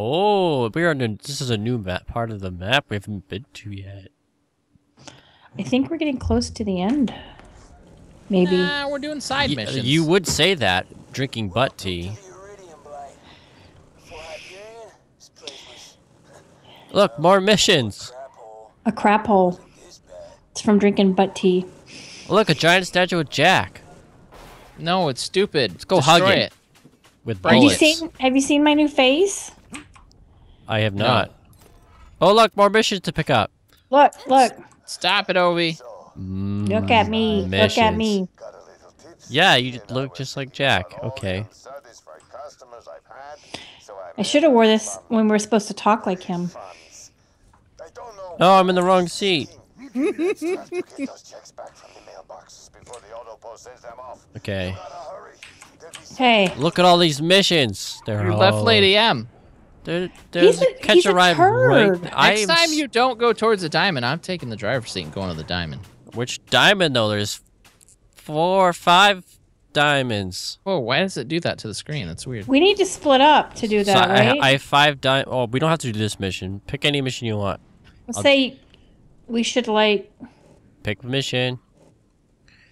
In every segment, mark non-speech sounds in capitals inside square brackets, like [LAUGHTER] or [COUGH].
Oh, we are in. This is a new map, part of the map we haven't been to yet. I think we're getting close to the end. Maybe. Nah, we're doing side Y- uh, missions. you would say that drinking butt tea. Iridium blade. For Hyperion, it's priceless. Look, more missions. A crap hole. It's from drinking butt tea. Look, a giant statue of Jack No, it's stupid. Let's go Destroy hug it. it. with Have Have you seen Have you seen my new face? I have No. not. Oh, look, more missions to pick up. Look, look, Stop it, Ovi. Mm, look at me, look at me. Got a little tips. Yeah, you look just like Jack. Okay. I've had, so I I should have wore this when we were supposed to talk like him. funds. I don't know. Oh, I'm in the wrong seat. Let's have to get those checks back from the mailboxes before the auto post sends them off. Okay. Gotta hurry. There'll be some Hey, Look at all these missions. They're You all... left Lady M. There, there's He's a a- catch he's a a ride turd. right. I Next am time you don't go towards the diamond, I'm taking the driver's seat and going to the diamond. Which diamond though? There's four or five diamonds. Oh, why does it do that to the screen? That's weird. we need to split up to do that, I, right? I have five di- Oh, we don't have to do this mission. Pick any mission you want. Let's say we should like. Pick a mission.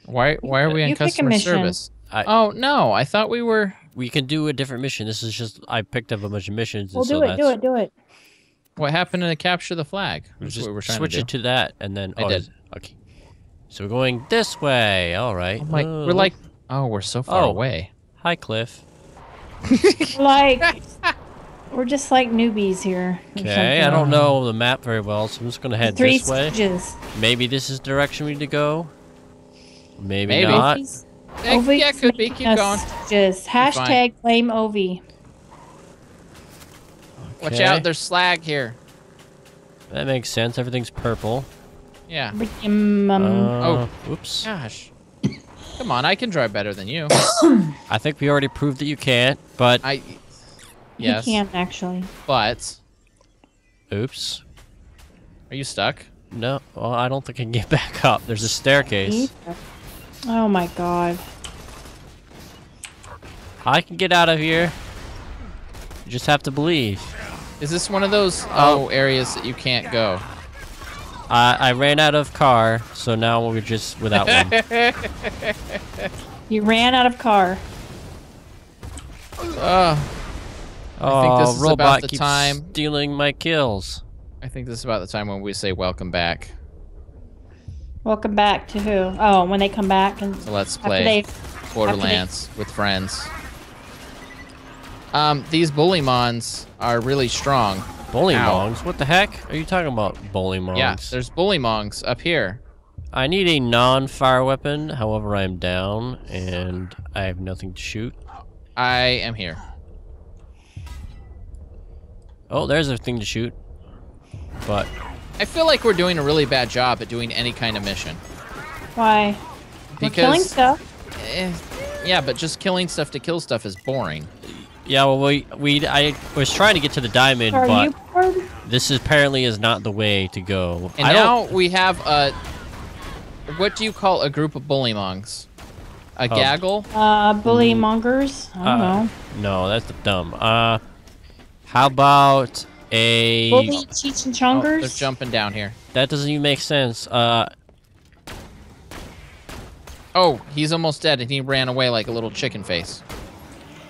Why why are we in You customer service? I- oh no, I thought we were We can do a different mission. This is just I picked up a bunch of missions. We'll and so do it. that's, Do it. Do it. what happened to capture the flag? we That's just what we're switch to it to that, and then I oh, did. Okay. So we're going this way. All right. I'm like Oh, we're like oh, we're so far Oh. away. Hi, Cliff. [LAUGHS] Like [LAUGHS] we're just like newbies here. Okay. I don't know the map very well, so I'm just gonna head Three this way. stages. Maybe this is the direction we need to go. Maybe, Maybe. not. Ovi yeah, is could be. Keep going. Just hashtag blame Ovi. Watch out, there's slag here. That makes sense. Everything's purple. Yeah. Um, Uh, Oh. Oops. Gosh. Come on, I can drive better than you. [COUGHS] I think we already proved that you can't, but I Yes. He can actually. But oops. are you stuck? No, well, I don't think I can get [LAUGHS] back up. There's a staircase. Oh my god. I can get out of here. You just have to believe. Is this one of those oh areas that you can't go? I I ran out of car, so now we're just without one. [LAUGHS] You ran out of car. Uh, oh, think this is about robot the keeps time. stealing my kills. I think this is about the time when we say welcome back. Welcome back to who? Oh, when they come back and So let's play they Borderlands with friends. Um, these bullymongs are really strong. Bowling Ow. mongs? What the heck are you talking about? Bowling mongs? Yeah, there's bullymongs up here. I need a non-fire weapon. However, I am down and I have nothing to shoot. I am here. Oh, there's a thing to shoot. But I feel like we're doing a really bad job at doing any kind of mission. why? We're killing stuff. Eh, yeah, but just killing stuff to kill stuff is boring. Yeah, well, we we I was trying to get to the diamond, Are but you bored? this is apparently is not the way to go. And I don't. now we have a. What do you call a group of bully bullymongs? A Oh. gaggle? Uh, bully mongers. I don't Uh, know. No, that's dumb. Uh, how about a? Bully Cheech and Oh, Chongers. they're jumping down here. That doesn't even make sense. Uh, Oh, he's almost dead, and he ran away like a little chicken face.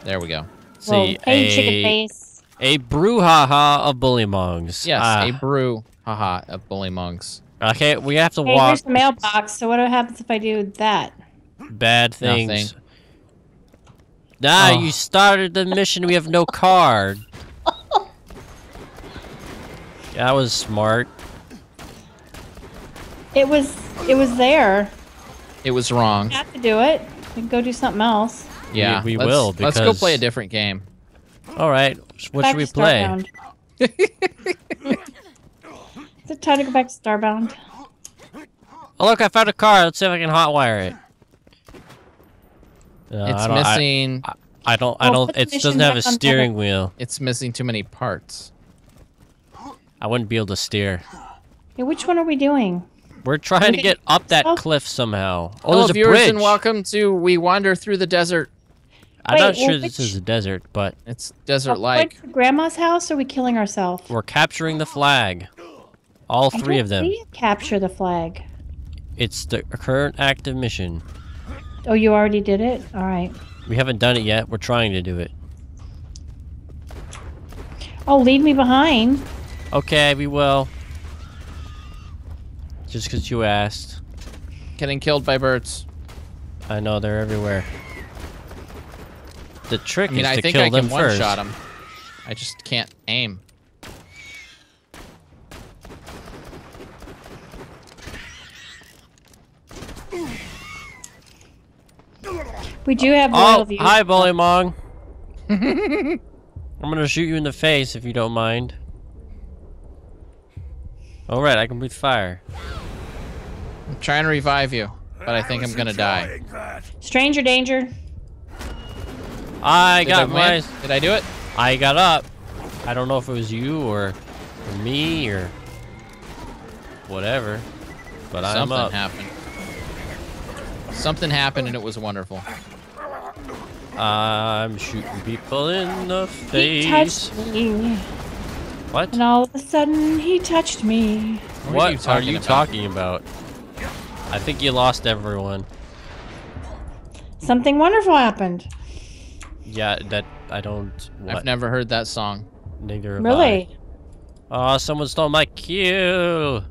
There we go. Let's Whoa, see hey, a chicken face. a brouhaha of bullymongs. Yes, Ah, a brew, haha, of bullymongs. okay, we have to Hey, walk there's the mailbox. So what happens if I do that? bad things. Nothing. Nah, Oh. you started the mission. We have no card. that was smart. It was. It was there. It was wrong. You have to do it. We can go do something else. Yeah, we let's- will, Let's go play a different game. All right, what Back should we play? Starbound. [LAUGHS] Is it time to go back to Starbound? Oh look, I found a car. Let's see if I can hotwire it. No, it's I don't, I- missing. I, don't. I don't. put the It doesn't have a back on steering wheel. It's missing too many parts. I wouldn't be able to steer. Yeah, which one are we doing? We're trying to get up that cliff somehow. Oh, Hello, there's a viewers, bridge. and welcome to We Wander Through the Desert. I'm Wait, not sure well, this which- is a desert, but It's desert-like. Uh, went grandma's house, or are we killing ourselves? we're capturing the flag. All I three don't of them. see Capture the flag. It's the current active mission. Oh, you already did it. All right. We haven't done it yet. We're trying to do it. Oh, leave me behind. Okay, we will. Just because you asked. Getting killed by birds. I know they're everywhere. The trick I mean, is I to think kill I them can first. one-shot them. I just can't aim. We do have loyal Oh, views. hi, Bully [LAUGHS] Mong. [LAUGHS] I'm gonna shoot you in the face if you don't mind. All right, I can breathe fire. I'm trying to revive you, but I think I'm gonna die. Stranger danger. I Did got I my. Did I do it? I got up. I don't know if it was you or, or me or whatever, but I'm Something up. happened. Something happened and it was wonderful. I'm shooting people in the face. He touched me, What? and all of a sudden he touched me. What, What are you talking you about? talking about? I think you lost everyone. Something wonderful happened. Yeah, that I don't. What? I've never heard that song. Neither have Really? I. Oh, someone stole my kill.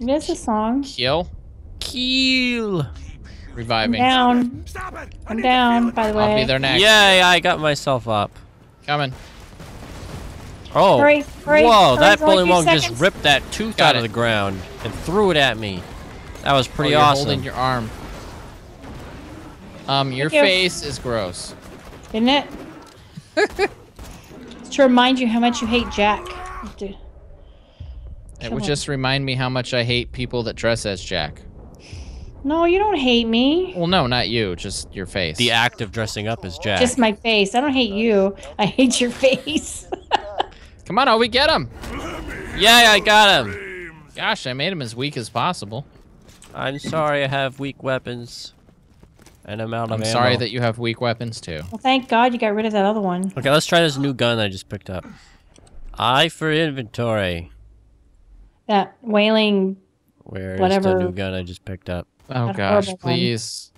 It is a song. Kill? Kill. Reviving. I'm down. Stop it! I'm down, by the way. I'll be there next. Yay! I got myself up. Coming. Oh. Hurry, hurry, Whoa! hurry, that it's only bully a just ripped that tooth Got out of the ground and threw it at me. That was pretty oh, you're awesome. holding your arm. Um, your Thank you. face is gross. Isn't it? It's [LAUGHS] to remind you how much you hate Jack. Dude. It would on. just remind me how much I hate people that dress as Jack. No, you don't hate me. Well, no, not you, just your face. the act of dressing up as Jack. Just my face. I don't hate you. I hate your face. [LAUGHS] Come on, oh, we get him. Yay! I got him. Gosh, I made him as weak as possible. I'm sorry. I have weak weapons, and I'm of I'm ammo. sorry that you have weak weapons too. well, thank God you got rid of that other one. Okay, let's try this new gun I just picked up. I for inventory. That wailing. Where is Whatever. the new gun I just picked up? Oh That gosh, horrible one. please.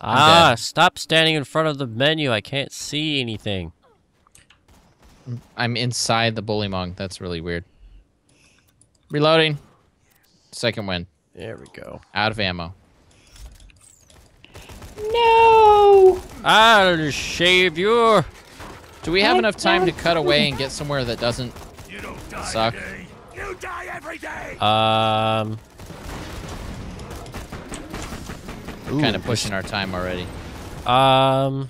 Ah, stop standing in front of the menu. I can't see anything. I'm inside the bullymong. That's really weird. Reloading. Second win. There we go. Out of ammo. No. I'll shave you. Do we have I enough time to cut away and get somewhere that doesn't You don't die suck? today. You die every day! Um. Ooh, Kind of pushing our time already. Um.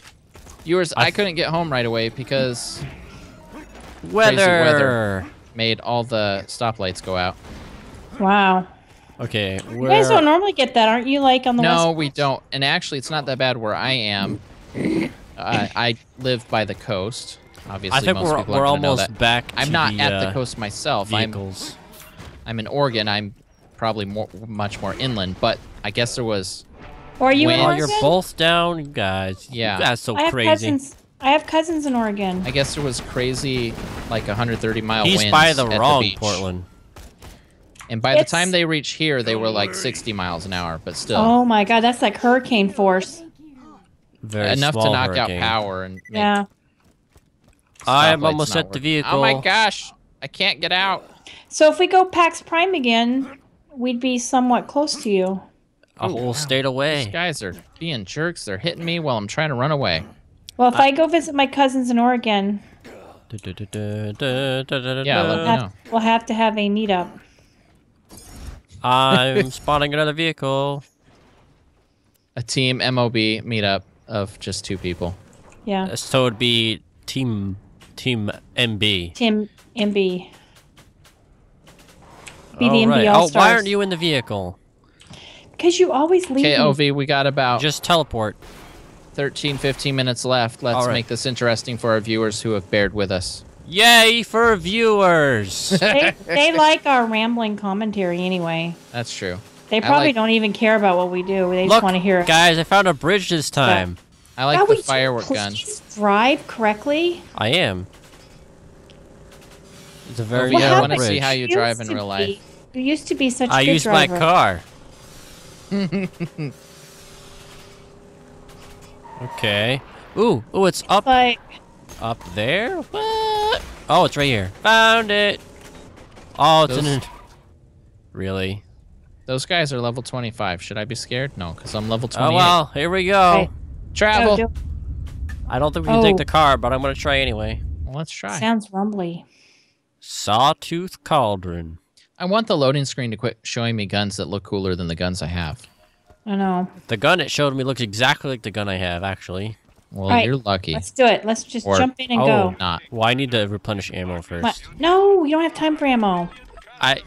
Viewers, I I, couldn't get home right away because Weather. weather. made all the stoplights go out. Wow. Okay. You guys don't normally get that, aren't you? Like on the No, west. we don't. And actually, it's not that bad where I am. I I live by the coast. Obviously, I think most we're people aren't we're gonna know almost that. back. I'm not the, at uh, the coast myself. I'm I'm in Oregon. I'm probably more much more inland, but I guess there was Or are you in When- Oh, you're both down, guys. Yeah. that's guys so I have crazy. cousins. I have cousins in Oregon. I guess there was crazy like 130 mile He's winds by the at wrong beach. Portland. And by the time they reach here, they were like 60 miles an hour, but still Oh my God, that's like hurricane force. Very enough to knock hurricane. out power and Yeah. I am almost not at the vehicle. Oh my gosh, I can't get out. So if we go Pax Prime again, we'd be somewhat close to you. A whole state These away. guys are being jerks. They're hitting me while I'm trying to run away. Well, if I go visit my cousins in Oregon, Yeah, let me we'll know. have, we'll have to have a meetup. I'm [LAUGHS] spotting another vehicle. A team MOB meetup of just two people. Yeah. Uh, so it'd be team team MB. Team MB. Be the All MB right. All Oh, Stars. why aren't you in the vehicle? Because you always leave. Okay. OV, we got about Just teleport. 13, 15 minutes left. Let's All right. make this interesting for our viewers who have bared with us. Yay for viewers! [LAUGHS] they, they like our rambling commentary anyway. That's true. They probably like- don't even care about what we do. They just want to hear it. guys, I found a bridge this time. I like God, the firework gun. please Drive correctly. I am. It's a very Well, narrow I wanna see how you used drive in to real life. be- You used to be such a I good use my driver. car. [LAUGHS] okay. Ooh, ooh, it's up Like, up there. What? Oh, it's right here. Found it. Oh, it's in. Those- An... Really? Those guys are level 25. Should I be scared? No, because I'm level 28. Oh well, here we go. Right. Travel. no, do- I don't think we can take Oh. the car, but I'm gonna try anyway. Well, let's try. sounds rumbly. Sawtooth Cauldron. I want the loading screen to quit showing me guns that look cooler than the guns I have. I know. The gun it showed me looks exactly like the gun I have, actually. Well, Alright, you're lucky. Let's do it. Let's just Or- jump in and oh, go. Not. Well, I need to replenish ammo first. What? No, we don't have time for ammo. I.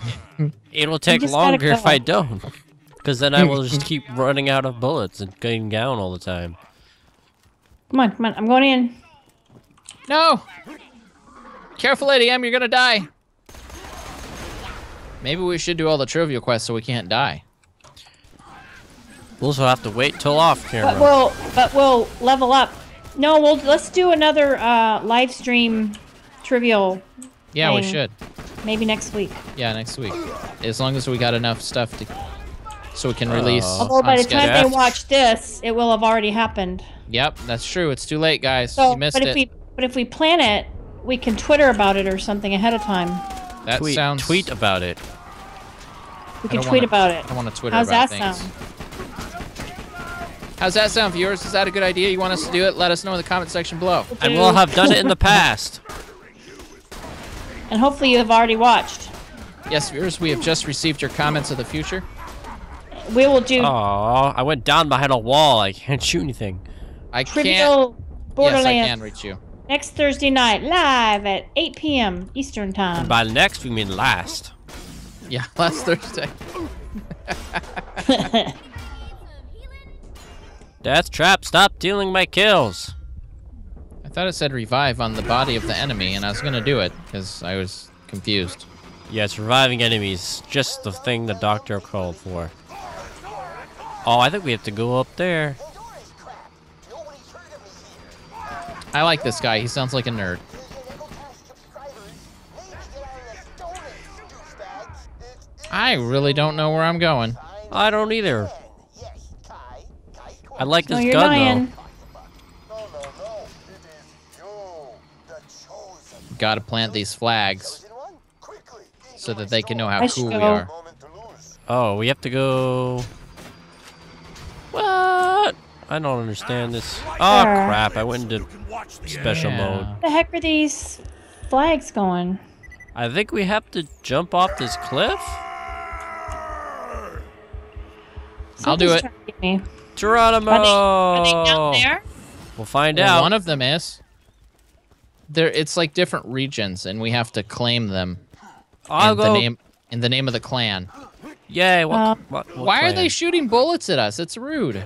It'll [LAUGHS] take just gotta longer if. I don't, because then I will just keep running out of bullets and getting down all the time. Come on, come on. I'm going in. No! Careful, Lady M, you're gonna die. Maybe we should do all the trivia quests so we can't die. We'll also have to wait till off camera. But we'll, but we'll level up. No, we'll let's do another uh, live stream trivial. Yeah, we should. Maybe next week. Yeah, next week. As long as we got enough stuff to, so we can release. Uh, Although by on the time they watch this, it will have already happened. Yep, that's true. It's too late, guys. So, you missed but if it. we but if we plan it, we can Twitter about it or something ahead of time. that tweet, sounds. tweet about it. We can tweet wanna- about it. I want to Twitter How's about that things. sound? How's that sound, viewers? Is that a good idea? You want us to do it? Let us know in the comment section below. And we'll have done it in the past. And hopefully you have already watched. Yes, viewers, we have just received your comments of the future. We will do Aw, I went down behind a wall. I can't shoot anything. I can't. trivial Yes, I Borderlands can reach you. next Thursday night live at 8 p.m. Eastern time. By next, we mean last. Yeah, [LAUGHS] last Thursday. [LAUGHS] Death Trap, stop dealing my kills. I thought it said revive on the body of the enemy, and I was gonna do it because I was confused. Yes, reviving enemies. Just the thing the doctor called for. Oh, I think we have to go up there. Nobody's heard of me here. I like this guy. He sounds like a nerd. Illegal cash subscribers. Maybe get out of this donut, douchebags. It's I really don't know where I'm going. I don't either. Yes, Kai. Kai I like no, this you're gun dying. No, no, no. You. Gotta plant these flags Chosen one, quickly. into so that they can know how I cool we are. Moment to lose. though. Oh, we have to go. What? I don't understand this. Oh Sure. crap! I went into special Yeah. mode. Where the heck are these flags going? I think we have to jump off this cliff. I'll do Something's it. Trying to get me. Geronimo. Are they, are they down there? We'll find Well, out. one of them is. There, it's like different regions, and we have to claim them I'll in go. the name in the name of the clan. Yay! What, Uh, what, what Why are they shooting bullets at us? It's rude.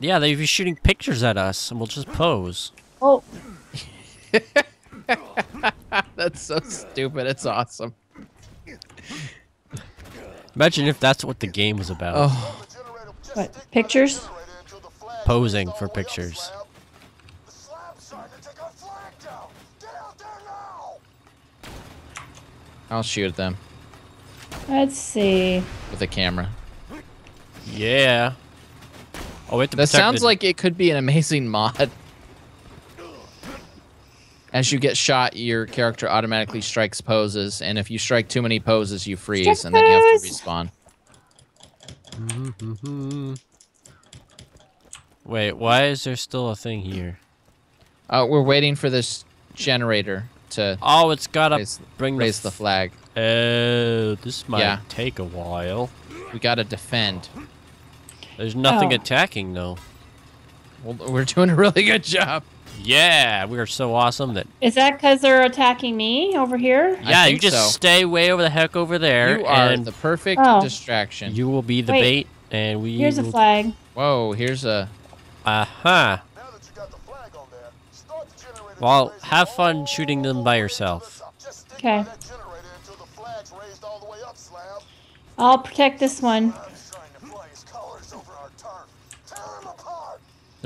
Yeah, they'd be shooting pictures at us, and we'll just pose. Oh, [LAUGHS] That's so stupid. It's awesome. Imagine if that's what the game was about. Oh, The generator just what? Pictures? the generator until the flag Posing for all the way up, pictures. Slab. The slab's trying to take our flag down. Get out there now. I'll shoot at them Let's see. with a camera. Yeah. Oh, we have to That protect sounds the- like it could be an amazing mod. As you get shot, your character automatically strikes poses, and if you strike too many poses, you freeze, Strike and then you have to respawn. Mhm. Wait, why is there still a thing here? Uh, we're waiting for this generator to Oh, it's gotta raise, bring raise the f- flag. Oh, this might Yeah. take a while. We gotta defend. There's nothing Oh. attacking though. Well, we're doing a really good job. Yeah, we are so awesome that. Is that because they're attacking me over here? Yeah, you just so. stay way over the heck over there, You are and the perfect Oh. distraction. you will be the Wait. bait, and we. Here's a flag. Whoa, here's a. Aha. Now that you got the flag on there, start the generator Well, have fun shooting them by yourself. up. Just stick Okay. by that generator until the flag's raised all the way up, Slab. I'll protect this one.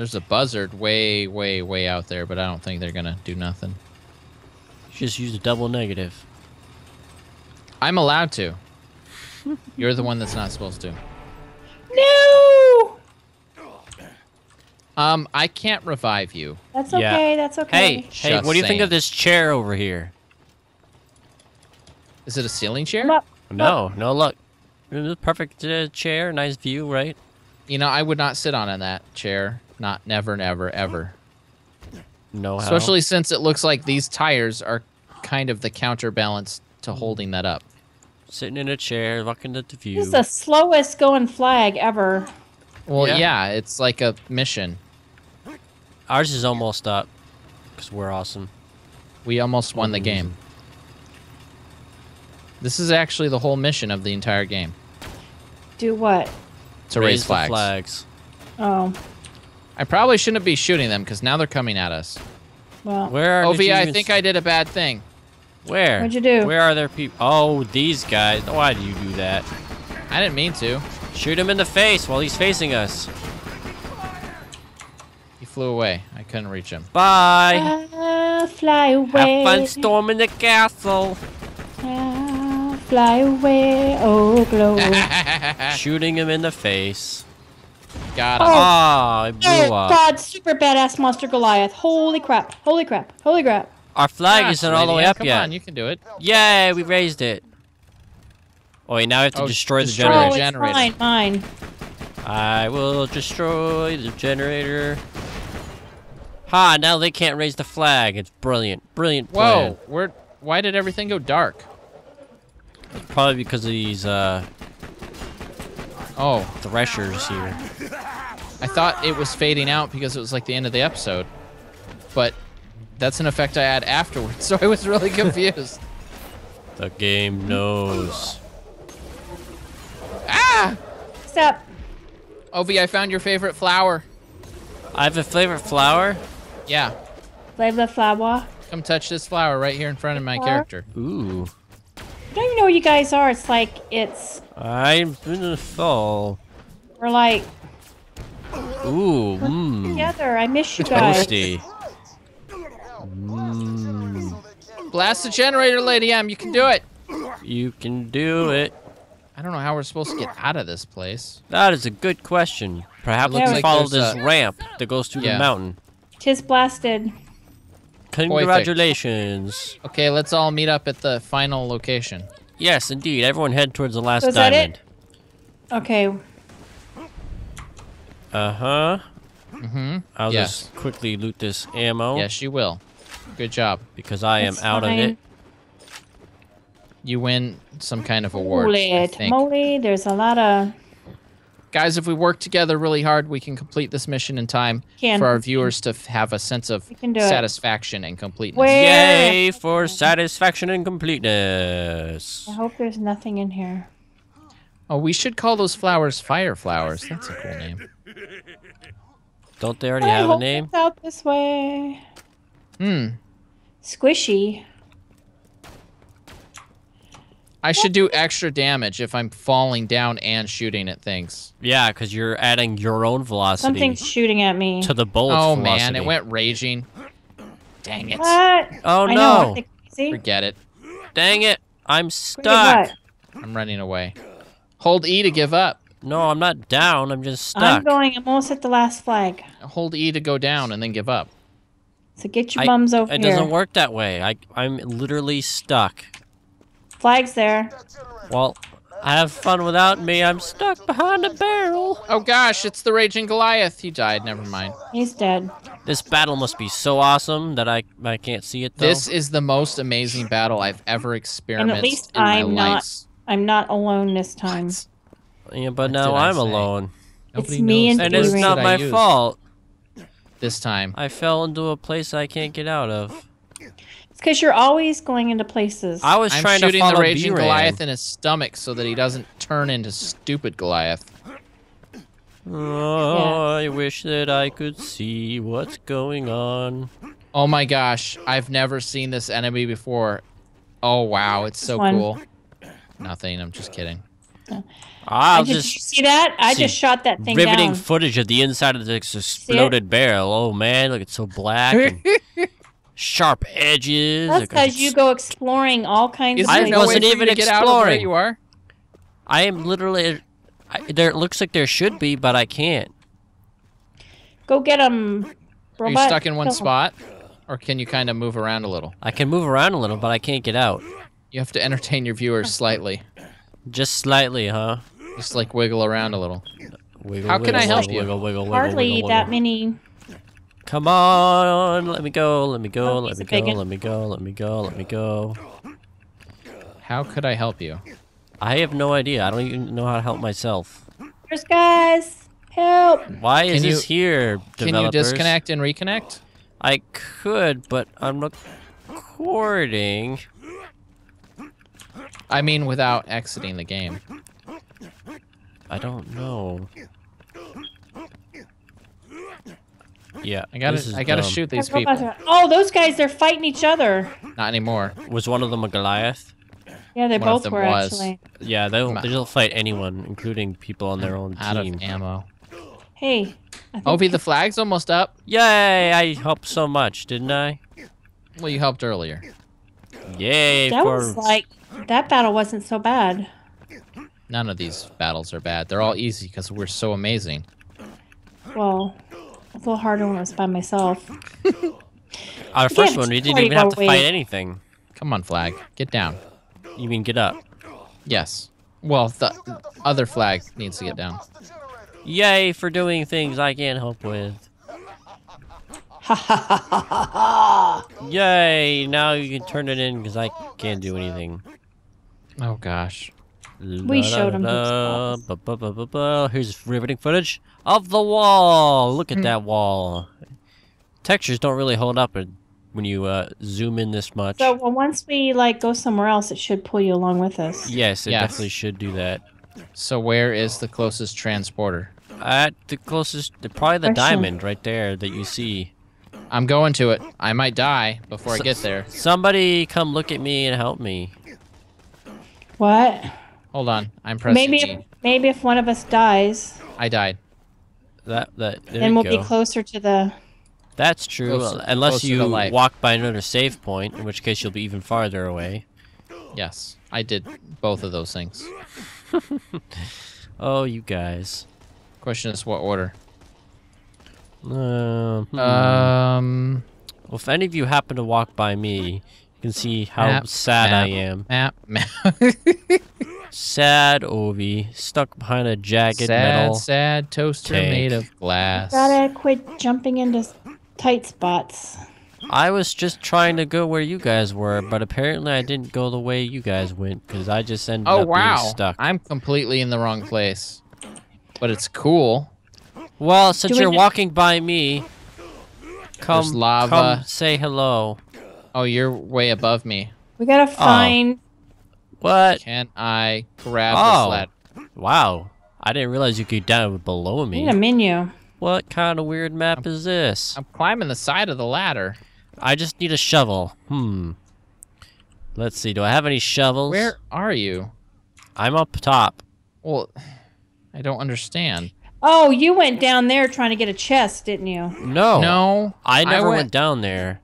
I'm trying to fly his colors over our turf. Tear him apart. There's a buzzard way, way, way out there, but I don't think they're gonna do nothing. Just use a double negative. I'm allowed to. You're the one that's not supposed to. No! Um, I can't revive you. That's Yeah. okay. That's okay. Hey, hey, Just what do you think of this chair over here? Is it a ceiling chair? Come up. No, no, look. This a Perfect uh, chair, nice view, right? You know, I would not sit on in that chair. Not never, never, ever. No, how. Especially since it looks like these tires are kind of the counterbalance to holding that up. sitting in a chair, looking at the view. This is the slowest going flag ever. Well, Yeah. yeah, it's like a mission. Ours is almost up because we're awesome. We almost won the mm-hmm. game. This is actually the whole mission of the entire game Do what? to raise, the flags. flags. Oh, I probably shouldn't be shooting them because now they're coming at us. well. Where? did Ovi, I think I did a bad thing. Where? What'd you do? Where are there people? Oh, these guys. Why do you do that? I didn't mean to. Shoot him in the face while he's facing us. He flew away. I couldn't reach him. Bye. Ah, fly Have away. fun storming the castle. Ah, fly away. Oh, glow. [LAUGHS] Shooting him in the face. Got him. Oh. Ah, it blew Oh up. God! Super badass monster Goliath. Holy crap! Holy crap! Holy crap! Our flag Gosh, isn't all the way Lydia, up come yet. on, you can do it. Yay, we raised it. Oh wait, now we have to Oh, destroy the destroy Oh, the generator. it's generator. mine. Mine. I will destroy the generator. Ha, now they can't raise the flag. It's brilliant. Brilliant plan. Whoa, where? Why did everything go dark? Probably because of these uh, Oh, threshers here. I thought it was fading out because it was like the end of the episode, but that's an effect I add afterwards. [LAUGHS] So I was really [LAUGHS] confused. The game knows. ah! Stop. Ovi, I found your favorite flower. I have a favorite flower. Yeah, Play the flower. come touch this flower right here in front of my Flower? character. Ooh. I don't even know what you guys are. It's like it's I'm in the fall. we're like Ooh, mmm. together. I miss you guys. Toasty. Mmm. Blast the generator, Lady M. You can do it. You can do it. I don't know how we're supposed to get out of this place. That is a good question. Perhaps looks we like follow this a- ramp that goes through Yeah. the mountain. Tis blasted. Congratulations. Okay, let's all meet up at the final location. Yes, indeed. Everyone head towards the last So is that diamond. it? Okay. Uh huh. Mm-hmm. I'll Yes. just quickly loot this ammo Yes, you will. Good job. because I am out fine. of it. You win some kind of award. Holy moly! There's a lot of Guys, if we work together really hard, we can complete this mission in time Can. for our viewers to f- have a sense of We can do it. satisfaction and completeness. Where- Yay for satisfaction and completeness. I hope there's nothing in here. Oh, we should call those flowers fire flowers. That's a cool name. Don't they already I have a hope name? it's out this way. Hmm. Squishy. I should do extra damage if I'm falling down and shooting at things. Yeah, because you're adding your own velocity Something's shooting at me. to the bullet's oh velocity. man, it went raging. Dang it. What? Oh I know. no! aren't crazy? Forget it. Dang it! I'm stuck. I'm running away. Hold E to give up. No, I'm not down. I'm just stuck. I'm going. I'm almost at the last flag. Hold E to go down and then give up. So get your I- bums over it here. doesn't work that way. I I'm literally stuck. Flag's there. Well, I have fun without me. I'm stuck behind a barrel. Oh gosh, it's the Raging Goliath. He died. Never mind. He's dead. This battle must be so awesome that I I can't see it though. This is the most amazing battle I've ever experienced least in my I'm not life. I'm not alone this time. yeah, but What now I I'm say? alone, Nobody me knows and and it's not my fault. This time. I fell into a place I can't get out of. It's because you're always going into places. I was I'm trying to shooting follow the Raging B-Ran. Goliath in his stomach so that he doesn't turn into stupid Goliath. Oh, I wish that I could see what's going on. Oh my gosh, I've never seen this enemy before. Oh wow, it's so one? cool. Nothing, I'm just kidding. I'll I just, just you see that? I see just shot that thing riveting down. footage of the inside of this exploded barrel. Oh man, look, it's so black [LAUGHS] and sharp edges. That's because you go exploring all kinds Is of there I no places. way wasn't even to get out of where exploring. you are? I am literally. I, there it looks like there should be, but I can't. Go get them. Are you stuck in one spot? Or can you kind of move around a little? I can move around a little, but I can't get out. You have to entertain your viewers slightly. Just slightly, huh? Just like wiggle around a little. Wiggle, How can I help wiggle, you? Wiggle, wiggle, wiggle, Hardly wiggle, that many. Come on, let me go, let me go, Oh, let he's me go, let me go, let me go, let me go. How could I help you? I have no idea. I don't even know how to help myself. There's guys. Help. Why is Can this here, Can you disconnect and reconnect? I could, but I'm recording. I mean, without exiting the game. I don't know. Yeah, I gotta, I gotta dumb. shoot these There's people. Oh, those guys, they're fighting each other. Not anymore. Was one of them a Goliath? Yeah, they One both were was. actually. Yeah, they'll, Ma- they'll fight anyone, including people on their own Out team. of ammo. Hey. I Ovi, the flag's almost up. Yay! I helped so much, didn't I? Well, you helped earlier. Yay that for was like that battle wasn't so bad. None of these battles are bad. They're all easy because we're so amazing. Well, a little harder when I was by myself. [LAUGHS] Uh, our first have one. We didn't even have to we- fight anything. Come on, flag. Get down. You mean get up? Yes. Well, the other flag needs to get down. Lost the generator. Yay for doing things I can't help with. [LAUGHS] Yay! Now you can turn it in because I can't do anything. Oh gosh. We showed ba. Here's riveting footage of the wall. Look Hmm. at that wall. Textures don't really hold up when you uh, zoom in this much. So well, once we like go somewhere else, it should pull you along with us. yes, it Yes. definitely should do that. So where is the closest transporter? At the closest, probably the Question. diamond right there that you see. I'm going to it. I might die before I get there. Somebody come look at me and help me. What? Hold on. I'm pressing Maybe G. if, maybe if one of us dies, I died. That that there then we'll go. be closer to the. That's true, Closer- unless closer you walk by another save point, in which case you'll be even farther away. Yes. I did both of those things. [LAUGHS] Oh, you guys. Question is what order? Uh, hmm. Um well, if any of you happen to walk by me, you can see how Map, sad I am. map map. [LAUGHS] Sad Ovi, stuck behind a jagged sad metal. sad toaster tank. made of glass. Gotta quit jumping into tight spots. I was just trying to go where you guys were, but apparently I didn't go the way you guys went because I just ended Oh up wow. being stuck. I'm completely in the wrong place. But it's cool. Well, since we you're ju- walking by me, come, There's lava. come say hello. Oh, you're way above me. We gotta Oh. find. What? Can I grab Oh. this ladder? Wow. I didn't realize you could down below I me. need a menu. What kind of weird map is this? I'm climbing the side of the ladder. I just need a shovel. Hmm. Let's see. Do I have any shovels? Where are you? I'm up top. Well, I don't understand. Oh, you went down there trying to get a chest, didn't you? No. No, I never went, went- down there.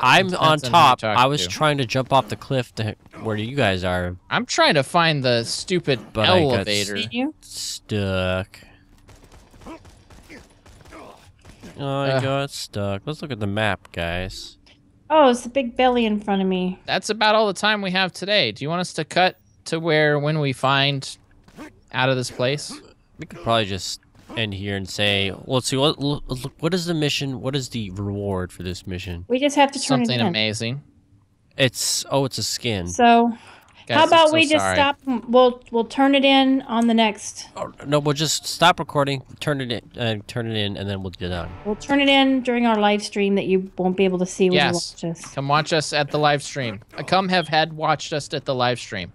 I'm Depends on on top. talking I was to. trying to jump off the cliff to where you guys are I'm trying to find the stupid But I got elevator. Stuck. Oh, I Ugh. got stuck. Let's look at the map, guys. Oh, it's a big belly in front of me. That's about all the time we have today. Do you want us to cut to where when we find out of this place? We could probably just end here and say, well, let's see, what, what is the mission? What is the reward for this mission? We just have to turn Something it in. amazing. It's, oh, it's a skin. So, Guys, how about so we just sorry. stop? We'll we'll turn it in on the next. Oh, no, we'll just stop recording, turn it in, uh, turn it in, and then we'll get on. We'll turn it in during our live stream that you won't be able to see when Yes. you watch us. Come watch us at the live stream. Uh, Come have had watched us at the live stream.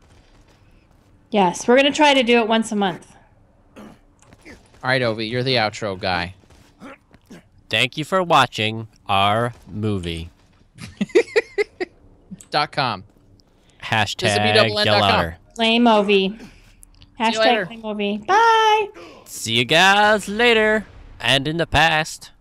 Yes, we're gonna try to do it once a month. All right, Ovi, you're the outro guy. Thank you for watching our movie. [LAUGHS] Dot com. Hashtag WWN.com. get louder. Lame Ovi. later. Hashtag movie. Bye. See you guys later and in the past.